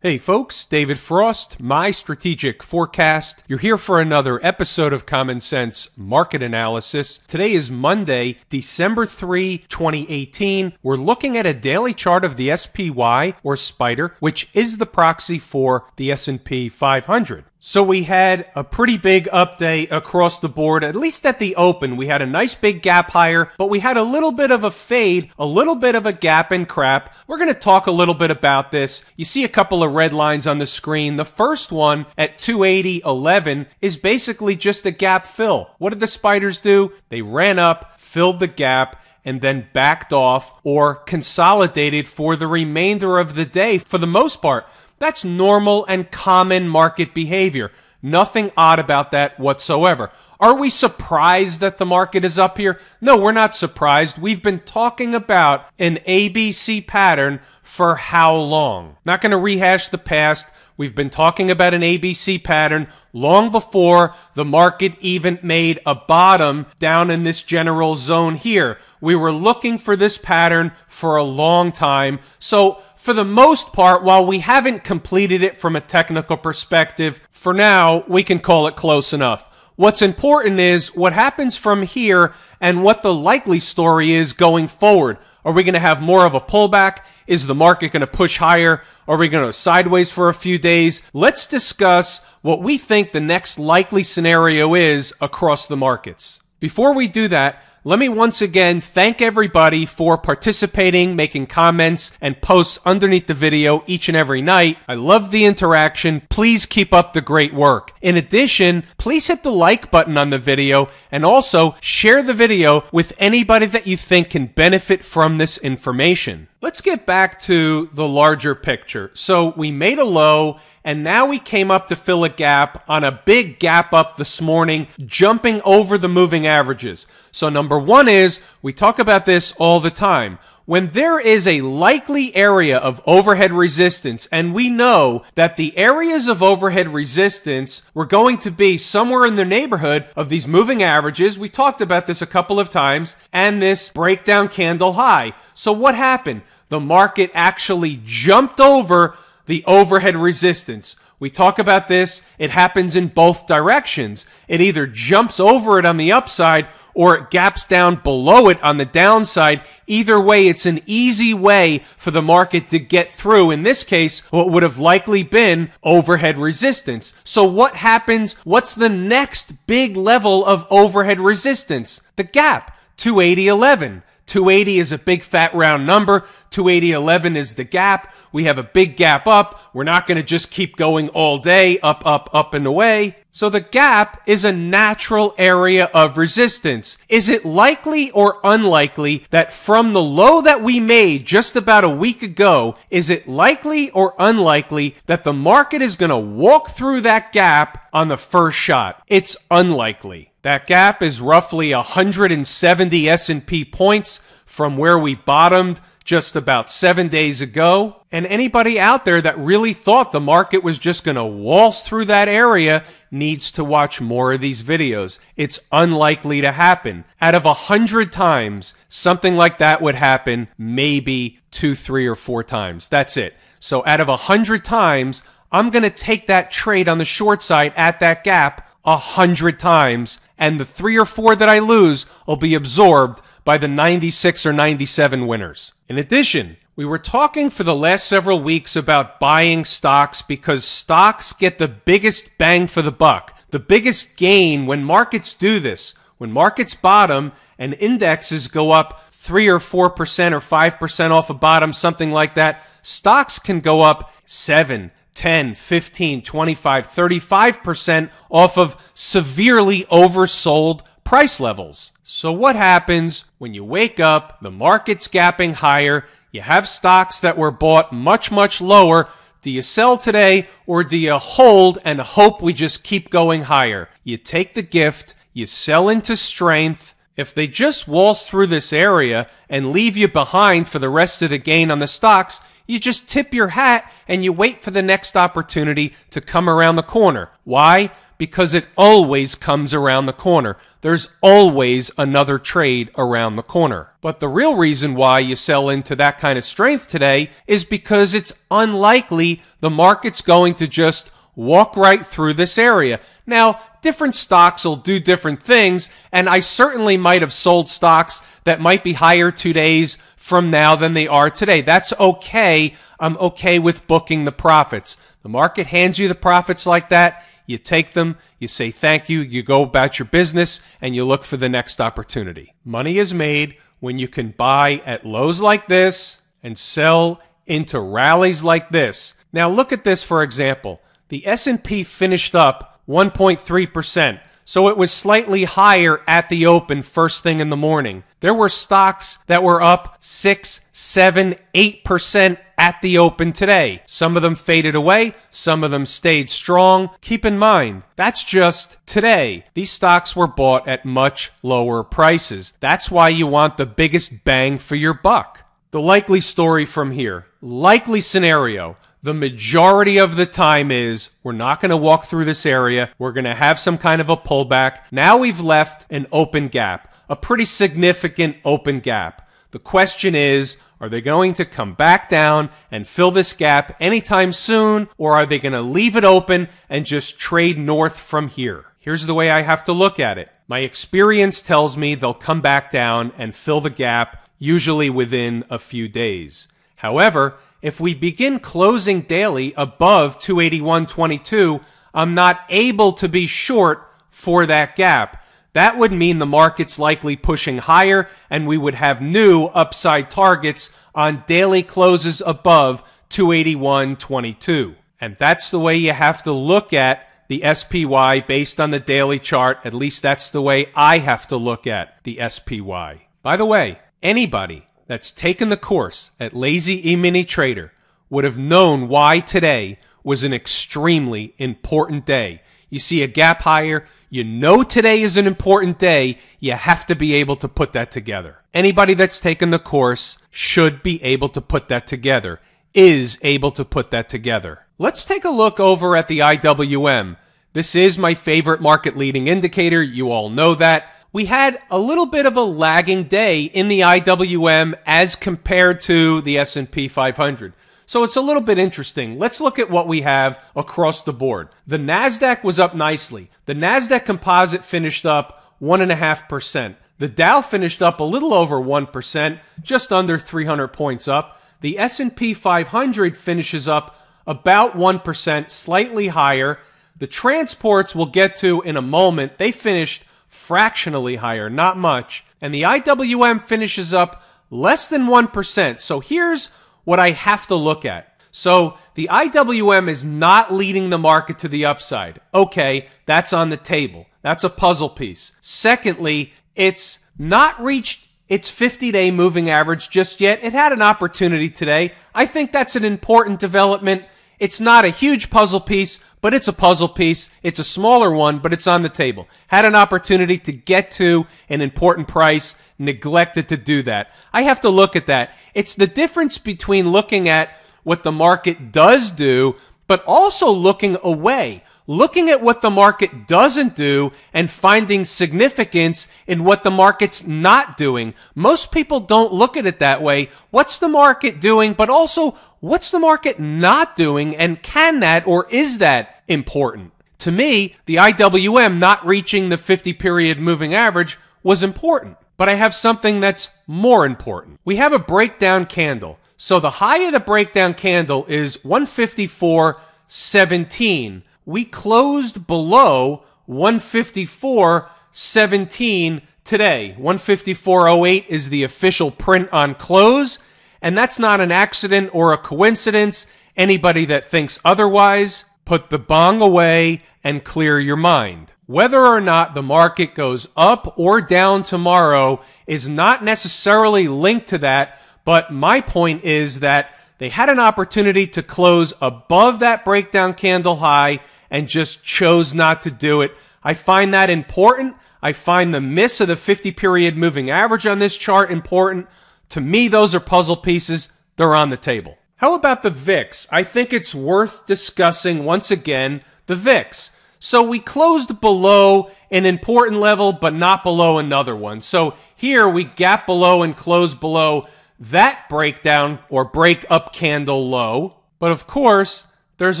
Hey folks, David Frost, my strategic forecast. You're here for another episode of Common Sense Market Analysis. Today is Monday, December 3, 2018. We're looking at a daily chart of the SPY or Spider, which is the proxy for the S&P 500. So we had a pretty big update across the board, at least at the open. We had a nice big gap higher, but we had a little bit of a fade, a little bit of a gap and crap. We're going to talk a little bit about this. You see a couple of red lines on the screen. The first one at 280.11 is basically just a gap fill. What did the spiders do? They ran up, filled the gap, and then backed off or consolidated for the remainder of the day for the most part. That's normal and common market behavior. Nothing odd about that whatsoever. Are we surprised that the market is up here? No, we're not surprised. We've been talking about an ABC pattern for how long? Not going to rehash the past. We've been talking about an ABC pattern long before the market even made a bottom down in this general zone here. We were looking for this pattern for a long time. So for the most part, while we haven't completed it from a technical perspective, for now, we can call it close enough. What's important is what happens from here and what the likely story is going forward. Are we going to have more of a pullback? Is the market going to push higher? Are we going to sideways for a few days? Let's discuss what we think the next likely scenario is across the markets. Before we do that, let me once again thank everybody for participating, making comments, and posts underneath the video each and every night. I love the interaction. Please keep up the great work. In addition, please hit the like button on the video and also share the video with anybody that you think can benefit from this information. Let's get back to the larger picture. So we made a low and now we came up to fill a gap on a big gap up this morning, jumping over the moving averages. So number one is we talk about this all the time. When there is a likely area of overhead resistance, and we know that the areas of overhead resistance were going to be somewhere in the neighborhood of these moving averages, we talked about this a couple of times, and this breakdown candle high. So what happened? The market actually jumped over the overhead resistance. We talk about this. It happens in both directions. It either jumps over it on the upside or it gaps down below it on the downside. Either way, it's an easy way for the market to get through. In this case, what would have likely been overhead resistance. So what happens? What's the next big level of overhead resistance? The gap. 280.11. 280 is a big fat round number. 280.11 is the gap. We have a big gap up. We're not going to just keep going all day up, up, up and away. So the gap is a natural area of resistance. Is it likely or unlikely that from the low that we made just about a week ago, is it likely or unlikely that the market is going to walk through that gap on the first shot? It's unlikely. That gap is roughly 170 S&P points from where we bottomed just about seven days ago. And anybody out there that really thought the market was just going to waltz through that area needs to watch more of these videos. It's unlikely to happen. Out of a hundred times, something like that would happen maybe two, three, or four times. That's it. So out of a hundred times, I'm going to take that trade on the short side at that gap a hundred times, and the three or four that I lose will be absorbed by the 96 or 97 winners. In addition, we were talking for the last several weeks about buying stocks because stocks get the biggest bang for the buck, the biggest gain when markets do this. When markets bottom and indexes go up 3 or 4% or 5% off a bottom, something like that, stocks can go up 7, 10, 15, 25, 35% off of severely oversold price levels. So what happens when you wake up, the market's gapping higher, you have stocks that were bought much, much lower. Do you sell today or do you hold and hope we just keep going higher? You take the gift, you sell into strength. If they just waltz through this area and leave you behind for the rest of the gain on the stocks, you just tip your hat and you wait for the next opportunity to come around the corner. Why? Because it always comes around the corner. There's always another trade around the corner. But the real reason why you sell into that kind of strength today is because it's unlikely the market's going to just walk right through this area. Now, different stocks will do different things, and I certainly might have sold stocks that might be higher two days from now than they are today. That's okay. I'm okay with booking the profits. The market hands you the profits like that. You take them, you say thank you, you go about your business, and you look for the next opportunity. Money is made when you can buy at lows like this and sell into rallies like this. Now look at this for example the S&P finished up 1.3%. So it was slightly higher at the open first thing in the morning. There were stocks that were up 6, 7, 8% at the open today. Some of them faded away, some of them stayed strong. Keep in mind, that's just today. These stocks were bought at much lower prices. That's why you want the biggest bang for your buck. The likely story from here, likely scenario the majority of the time is we're not going to walk through this area. We're going to have some kind of a pullback. Now we've left an open gap, a pretty significant open gap. The question is, are they going to come back down and fill this gap anytime soon, or are they going to leave it open and just trade north from here? Here's the way I have to look at it. My experience tells me they'll come back down and fill the gap, usually within a few days. However, if we begin closing daily above 281.22, I'm not able to be short for that gap. That would mean the market's likely pushing higher and we would have new upside targets on daily closes above 281.22. And that's the way you have to look at the SPY based on the daily chart. At least that's the way I have to look at the SPY. By the way, anybody that's taken the course at Lazy E-mini Trader would have known why today was an extremely important day. You see a gap higher, you know today is an important day, you have to be able to put that together. Anybody that's taken the course should be able to put that together, is able to put that together. Let's take a look over at the IWM. This is my favorite market leading indicator. You all know that we had a little bit of a lagging day in the IWM as compared to the S&P 500. So it's a little bit interesting. Let's look at what we have across the board. The NASDAQ was up nicely. The NASDAQ composite finished up 1.5%. The Dow finished up a little over 1%, just under 300 points up. The S&P 500 finishes up about 1%, slightly higher. The transports we'll get to in a moment. They finished fractionally higher, not much. And the IWM finishes up less than 1%. So here's what I have to look at. So the IWM is not leading the market to the upside. Okay, that's on the table. That's a puzzle piece. Secondly, it's not reached its 50 day moving average just yet. It had an opportunity today. I think that's an important development. It's not a huge puzzle piece, but it's a puzzle piece. It's a smaller one, but it's on the table. Had an opportunity to get to an important price, neglected to do that. I have to look at that. It's the difference between looking at what the market does do, but also looking away looking at what the market doesn't do and finding significance in what the market's not doing. Most people don't look at it that way. What's the market doing? But also, what's the market not doing? And can that or is that important? To me, the IWM not reaching the 50 period moving average was important. But I have something that's more important. We have a breakdown candle. So the high of the breakdown candle is 154.17 we closed below 154.17 today. 154.08 is the official print on close, and that's not an accident or a coincidence. Anybody that thinks otherwise, put the bong away and clear your mind. Whether or not the market goes up or down tomorrow is not necessarily linked to that, but my point is that they had an opportunity to close above that breakdown candle high and just chose not to do it. I find that important. I find the miss of the 50 period moving average on this chart important. To me, those are puzzle pieces. They're on the table. How about the VIX? I think it's worth discussing once again the VIX. So we closed below an important level, but not below another one. So here we gap below and close below that breakdown or break up candle low. But of course, there's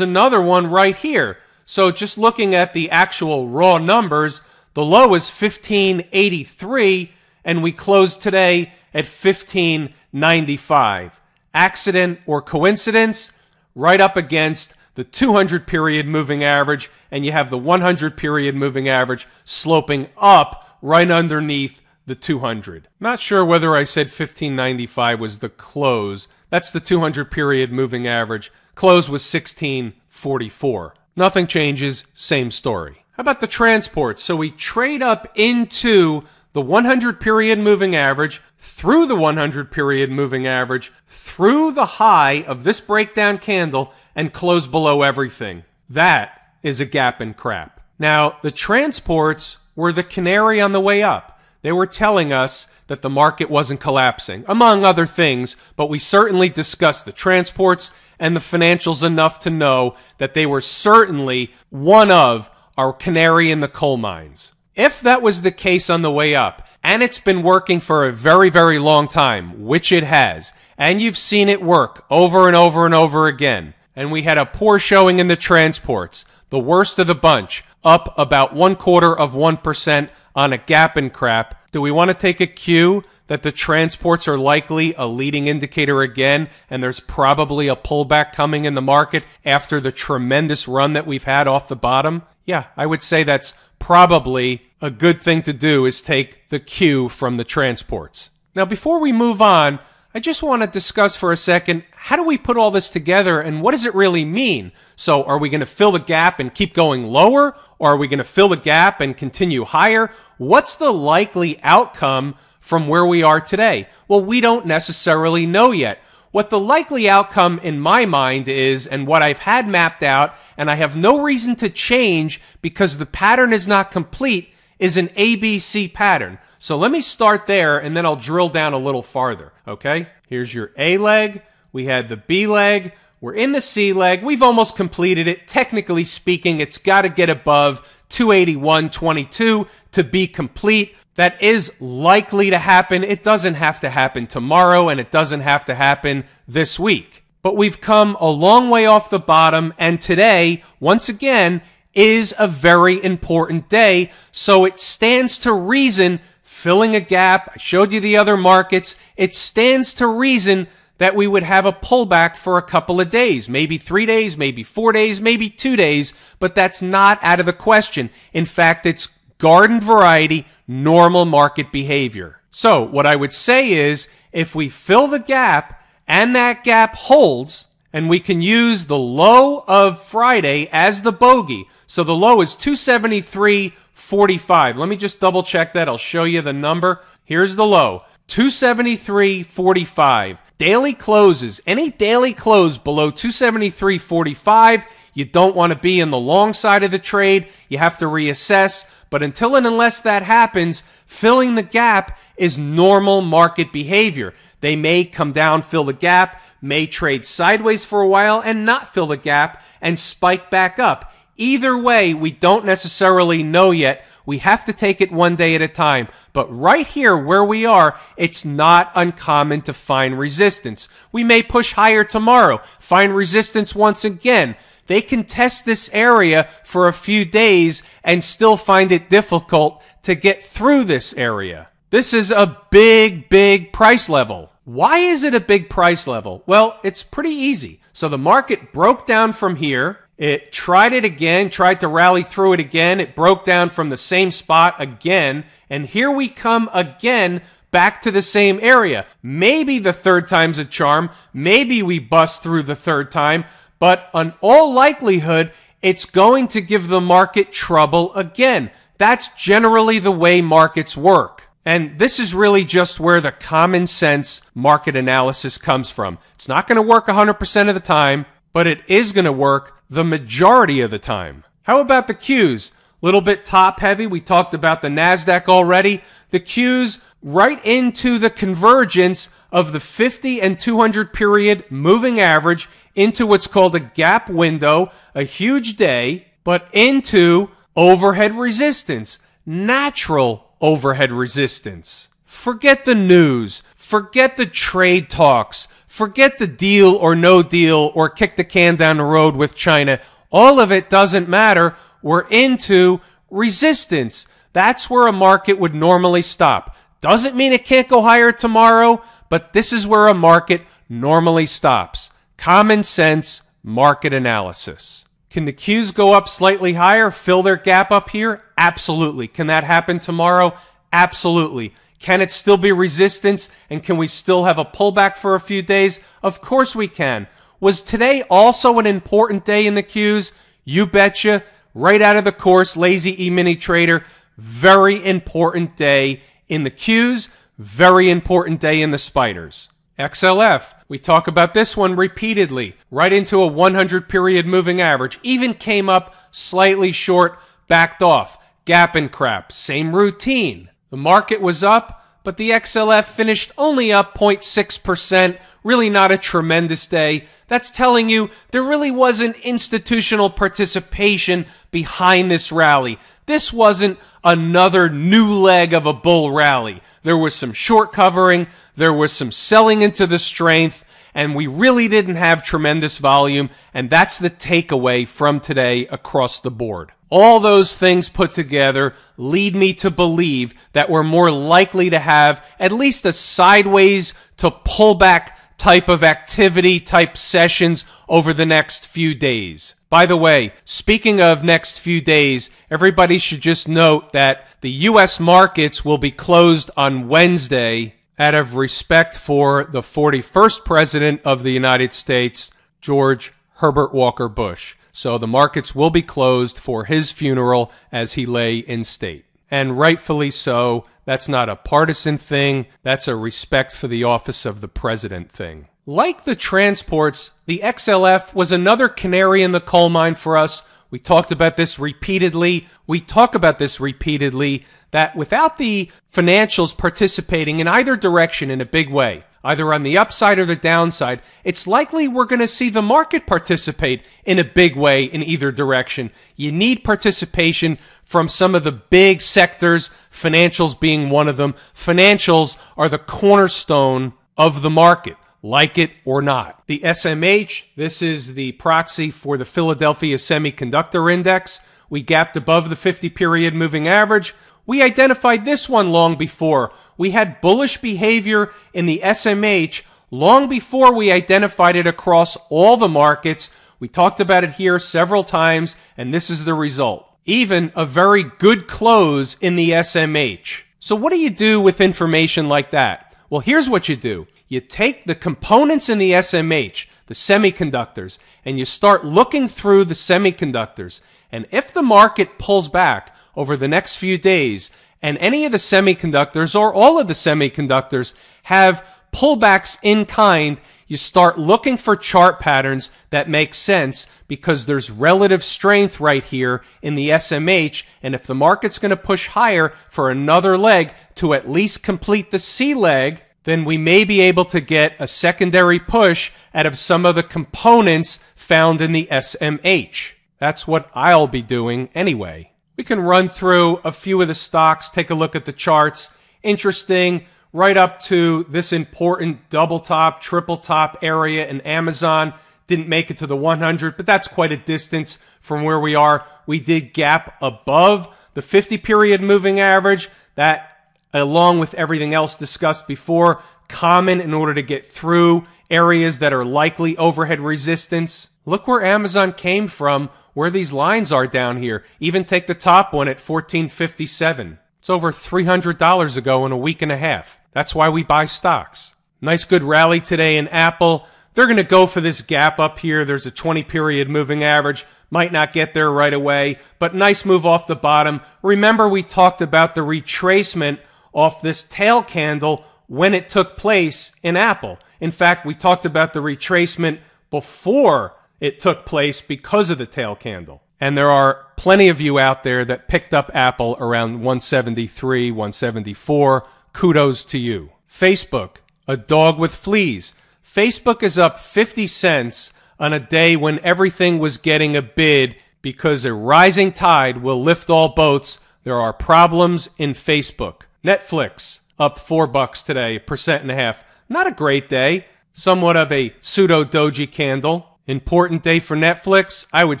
another one right here. So just looking at the actual raw numbers, the low is 1583 and we closed today at 1595. Accident or coincidence? Right up against the 200 period moving average and you have the 100 period moving average sloping up right underneath the 200. Not sure whether I said 1595 was the close. That's the 200 period moving average. Close was 1644. Nothing changes, same story. How about the transport? So we trade up into the 100 period moving average, through the 100 period moving average, through the high of this breakdown candle, and close below everything. That is a gap in crap. Now, the transports were the canary on the way up. They were telling us that the market wasn't collapsing, among other things, but we certainly discussed the transports and the financials enough to know that they were certainly one of our canary in the coal mines. If that was the case on the way up, and it's been working for a very, very long time, which it has, and you've seen it work over and over and over again, and we had a poor showing in the transports, the worst of the bunch, up about one quarter of 1% on a gap and crap. Do we want to take a cue that the transports are likely a leading indicator again, and there's probably a pullback coming in the market after the tremendous run that we've had off the bottom? Yeah, I would say that's probably a good thing to do is take the cue from the transports. Now, before we move on, I just want to discuss for a second how do we put all this together and what does it really mean? So, are we going to fill the gap and keep going lower? Or are we going to fill the gap and continue higher? What's the likely outcome from where we are today? Well, we don't necessarily know yet. What the likely outcome in my mind is, and what I've had mapped out, and I have no reason to change because the pattern is not complete, is an ABC pattern. So let me start there and then I'll drill down a little farther, okay? Here's your A leg. We had the B leg. We're in the C leg. We've almost completed it. Technically speaking, it's got to get above 281.22 to be complete. That is likely to happen. It doesn't have to happen tomorrow and it doesn't have to happen this week. But we've come a long way off the bottom and today, once again, is a very important day. So it stands to reason filling a gap. I showed you the other markets. It stands to reason that we would have a pullback for a couple of days, maybe three days, maybe four days, maybe two days, but that's not out of the question. In fact, it's garden variety, normal market behavior. So what I would say is if we fill the gap and that gap holds, and we can use the low of Friday as the bogey. So the low is 273. 45. Let me just double check that. I'll show you the number. Here's the low 273.45. Daily closes. Any daily close below 273.45, you don't want to be in the long side of the trade. You have to reassess. But until and unless that happens, filling the gap is normal market behavior. They may come down, fill the gap, may trade sideways for a while and not fill the gap and spike back up. Either way, we don't necessarily know yet. We have to take it one day at a time. But right here where we are, it's not uncommon to find resistance. We may push higher tomorrow, find resistance once again. They can test this area for a few days and still find it difficult to get through this area. This is a big, big price level. Why is it a big price level? Well, it's pretty easy. So the market broke down from here. It tried it again, tried to rally through it again. It broke down from the same spot again. And here we come again back to the same area. Maybe the third time's a charm. Maybe we bust through the third time. But on all likelihood, it's going to give the market trouble again. That's generally the way markets work. And this is really just where the common sense market analysis comes from. It's not going to work 100% of the time, but it is going to work the majority of the time. How about the Qs? Little bit top heavy. We talked about the NASDAQ already. The Qs right into the convergence of the 50 and 200 period moving average into what's called a gap window, a huge day. but into overhead resistance, natural overhead resistance. Forget the news. Forget the trade talks. Forget the deal or no deal or kick the can down the road with China. All of it doesn't matter. We're into resistance. That's where a market would normally stop. Doesn't mean it can't go higher tomorrow, but this is where a market normally stops. Common sense market analysis. Can the Qs go up slightly higher, fill their gap up here? Absolutely. Can that happen tomorrow? Absolutely. Can it still be resistance and can we still have a pullback for a few days? Of course we can. Was today also an important day in the Qs? You betcha. Right out of the course, lazy e-mini trader. Very important day in the Qs. Very important day in the spiders. XLF. We talk about this one repeatedly. Right into a 100 period moving average. Even came up slightly short, backed off. Gap and crap. Same routine. The market was up, but the XLF finished only up 0.6%. Really not a tremendous day. That's telling you there really wasn't institutional participation behind this rally. This wasn't another new leg of a bull rally. There was some short covering, there was some selling into the strength, and we really didn't have tremendous volume, and that's the takeaway from today across the board. All those things put together lead me to believe that we're more likely to have at least a sideways to pullback type of activity type sessions over the next few days. By the way, speaking of next few days, everybody should just note that the U.S. markets will be closed on Wednesday out of respect for the 41st President of the United States, George Herbert Walker Bush. So the markets will be closed for his funeral as he lay in state. And rightfully so. That's not a partisan thing. That's a respect for the office of the president thing. Like the transports, the XLF was another canary in the coal mine for us. We talked about this repeatedly. We talk about this repeatedly that without the financials participating in either direction in a big way, either on the upside or the downside, it's likely we're going to see the market participate in a big way in either direction. You need participation from some of the big sectors, financials being one of them. Financials are the cornerstone of the market. Like it or not. The SMH, this is the proxy for the Philadelphia Semiconductor Index. We gapped above the 50 period moving average. We identified this one long before we had bullish behavior in the SMH long before we identified it across all the markets. We talked about it here several times, and this is the result. Even a very good close in the SMH. So what do you do with information like that? Well, here's what you do. You take the components in the SMH, the semiconductors, and you start looking through the semiconductors. And if the market pulls back over the next few days and any of the semiconductors or all of the semiconductors have pullbacks in kind, you start looking for chart patterns that make sense because there's relative strength right here in the SMH. And if the market's going to push higher for another leg to at least complete the C leg, then we may be able to get a secondary push out of some of the components found in the SMH. That's what I'll be doing anyway. We can run through a few of the stocks, take a look at the charts. Interesting, right up to this important double top, triple top area in Amazon. Didn't make it to the 100, but that's quite a distance from where we are. We did gap above the 50 period moving average. That, along with everything else discussed before, common in order to get through areas that are likely overhead resistance. Look where Amazon came from where these lines are down here. Even take the top one at 1457. It's over $300 ago in a week and a half. That's why we buy stocks. Nice good rally today in Apple. They're going to go for this gap up here. There's a 20 period moving average. Might not get there right away, but nice move off the bottom. Remember we talked about the retracement off this tail candle when it took place in Apple. In fact, we talked about the retracement before it took place because of the tail candle. And there are plenty of you out there that picked up Apple around 173, 174. Kudos to you. Facebook, a dog with fleas. Facebook is up 50 cents on a day when everything was getting a bid because a rising tide will lift all boats. There are problems in Facebook. Netflix up four bucks today, a percent and a half. Not a great day. Somewhat of a pseudo doji candle. Important day for Netflix? I would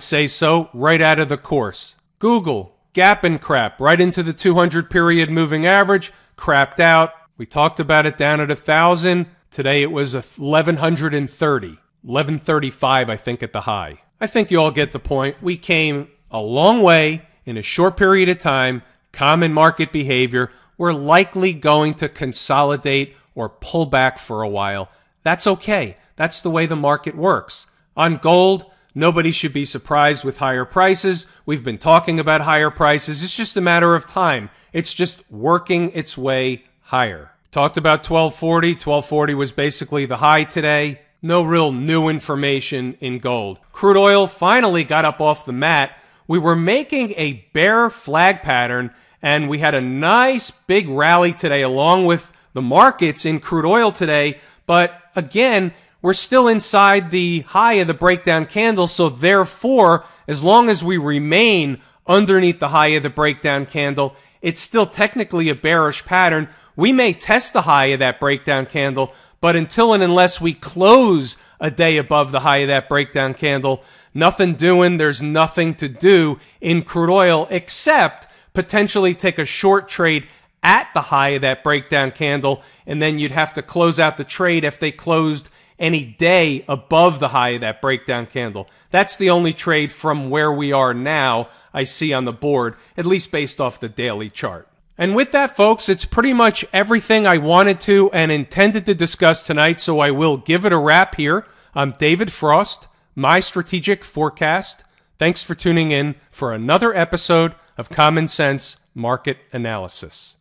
say so, right out of the course. Google, gap and crap, right into the 200 period moving average, crapped out. We talked about it down at a thousand. Today it was 1130, 1135, I think, at the high. I think you all get the point. We came a long way in a short period of time. Common market behavior. We're likely going to consolidate or pull back for a while. That's okay. That's the way the market works. On gold, nobody should be surprised with higher prices. We've been talking about higher prices. It's just a matter of time. It's just working its way higher. Talked about 1240. 1240 was basically the high today. No real new information in gold. Crude oil finally got up off the mat. We were making a bear flag pattern and we had a nice big rally today along with the markets in crude oil today. But again, we're still inside the high of the breakdown candle. So therefore, as long as we remain underneath the high of the breakdown candle, it's still technically a bearish pattern. We may test the high of that breakdown candle, but until and unless we close a day above the high of that breakdown candle, nothing doing. There's nothing to do in crude oil except potentially take a short trade at the high of that breakdown candle, and then you'd have to close out the trade if they closed any day above the high of that breakdown candle. That's the only trade from where we are now I see on the board, at least based off the daily chart. And with that, folks, it's pretty much everything I wanted to and intended to discuss tonight, so I will give it a wrap here. I'm David Frost, my strategic forecast. Thanks for tuning in for another episode of Common Sense Market Analysis.